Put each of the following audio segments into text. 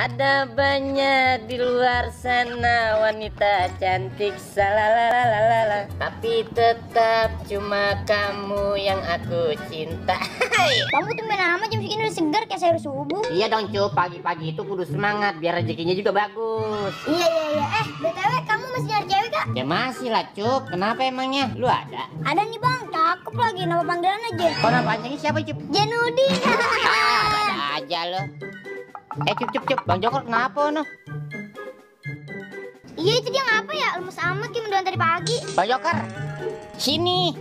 Ada banyak di luar sana wanita cantik salalalala Tapi tetap cuma kamu yang aku cinta Kamu tuh main amat jam segini udah segar kayak sayur subuh. Iya dong cup, pagi-pagi itu kudu semangat biar rezekinya juga bagus Iya iya iya. Eh btw kamu masih nyari cewek kak? Ya masih lah cup, kenapa emangnya? Lu ada? Ada nih bang, cakep lagi. Nama panggilan aja. Kau nama panjangnya siapa cup? Janudin. Ah, ada aja lo Eh cup cup cup, Bang Jokor kenapa no? iya itu dia ngapa ya? Lemes amat kayak mendoan tadi pagi. Bang Jokor, sini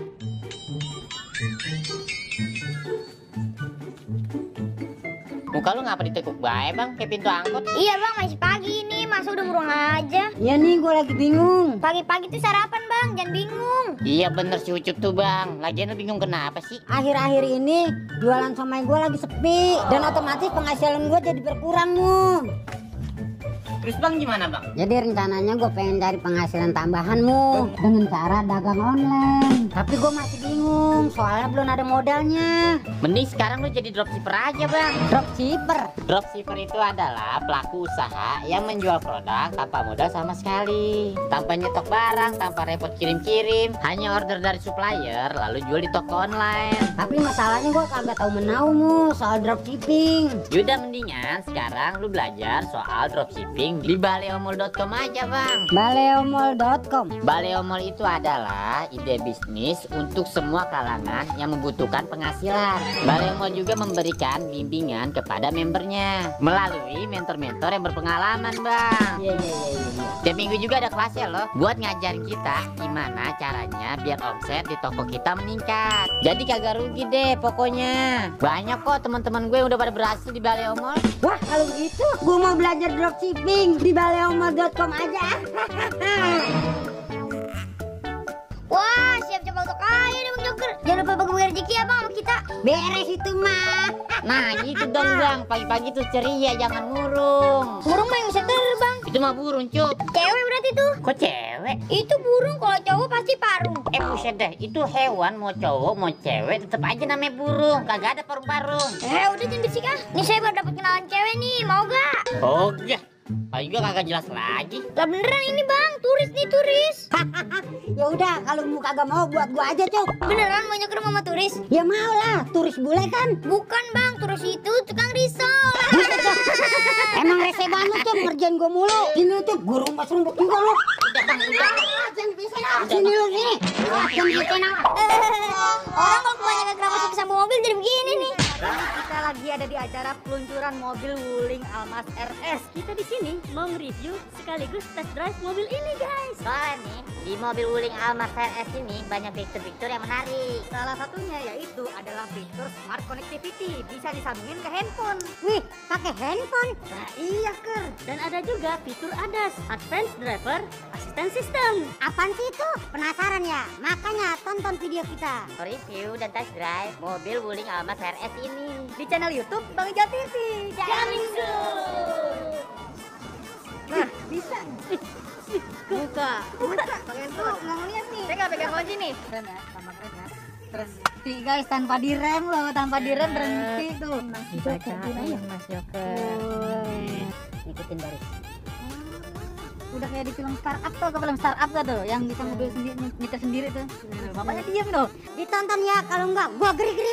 Muka lu ngapa ditekuk bae bang, kayak pintu angkot Iya bang, masih pagi ini. Masa udah murung aja. Iya nih gue lagi bingung Pagi-pagi tuh sarapan bang, jangan bingung. Iya bener si Ucup tuh bang, lagian lu bingung kenapa sih? Akhir-akhir ini jualan somai gue lagi sepi Dan otomatis penghasilan gue jadi berkurang mu Terus bang gimana bang? Jadi rencananya gue pengen cari penghasilan tambahan mu Dengan cara dagang online. Tapi gue masih bingung soalnya belum ada modalnya. Mending sekarang lu jadi dropshipper aja bang. Dropshipper? Dropshipper itu adalah pelaku usaha yang menjual produk tanpa modal sama sekali. Tanpa nyetok barang, tanpa repot kirim-kirim. Hanya order dari supplier lalu jual di toko online. Tapi masalahnya gue kagak tahu menau mu soal dropshipping. Yaudah mendingan sekarang lu belajar soal dropshipping di baleomall.com aja bang Baleomall.com Baleomall itu adalah ide bisnis untuk semua kalangan yang membutuhkan penghasilan. Baleomall juga memberikan bimbingan kepada membernya melalui mentor-mentor yang berpengalaman, Bang. Iya iya iya iya Tiap minggu juga ada kelasnya loh buat ngajarin kita gimana caranya biar omset di toko kita meningkat. Jadi kagak rugi deh pokoknya. Banyak kok teman-teman gue yang udah pada berhasil di Baleomall. Wah kalau gitu gue mau belajar dropshipping di baleomall.com aja Wah, siap-siap untuk kaya deh Bang Joker. Jangan lupa bagi rezeki ya bang sama kita. Beres itu mah Nah gitu dong Bang, pagi-pagi tuh ceria jangan murung. Burung mah yang bisa terbang. Itu mah burung cup. Cewek berarti tuh. Kok cewek? Itu burung kalau cowok pasti parung. Eh buset deh, itu hewan mau cowok mau cewek tetap aja namanya burung, kagak ada parung-parung. Eh udah jangan berisik ah. Nih saya baru dapat kenalan cewek nih, mau gak? Oh gak, paling juga kagak jelas lagi. Lah beneran ini bang, turis nih turis. ya udah kalau mu kagak mau buat gua aja cok Beneran mau nyeker sama turis? ya mau lah turis bule kan Bukan bang, turis itu tukang risol. emang rese banget tuh ngerjain gua mulu ini tuh gua rumput rumput juga lu Udah bang, udah. sini lu sini jangan bikin Orang kalau kebanyakan kena masuk ke sambung mobil jadi begini nih. Lagi ada di acara peluncuran mobil Wuling Almas RS. Kita di sini mau nge-review sekaligus test drive mobil ini, guys. Di mobil Wuling Almas RS ini banyak fitur-fitur yang menarik. Salah satunya yaitu adalah fitur Smart Connectivity, bisa disambungin ke handphone. wih pakai handphone Nah, iya, Ker. Dan ada juga fitur ADAS, Advanced Driver Assistance System. apaan sih itu penasaran ya makanya tonton video kita Review dan test drive mobil Wuling Almas RS ini. Di channel YouTube Bang Ijal TV. Nah, bisa. Buka. Buka. Pengen tuh. mau nih. Saya nggak pegang kunci nih. keren ya sama keren ya. Berhenti guys tanpa direm loh tanpa direm berhenti tuh. Mas Joker. ikutin baris. Udah kayak di film startup tuh ke film startup tuh tuh? Yang bisa mobil sendiri nyetir sendiri tuh. Bapaknya diem tuh ditonton ya kalau enggak gua geri geri